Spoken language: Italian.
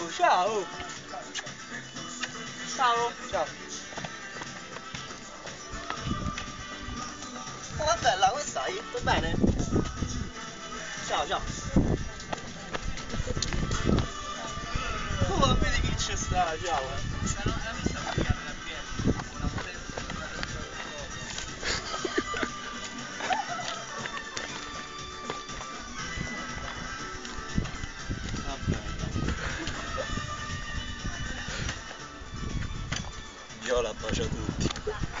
Oh, ciao! Ciao! Ciao! Oh, bella, come stai? Tutto bene? Ciao, ciao! Oh, vedi chi ci sta, ciao! la Guardiola a tutti.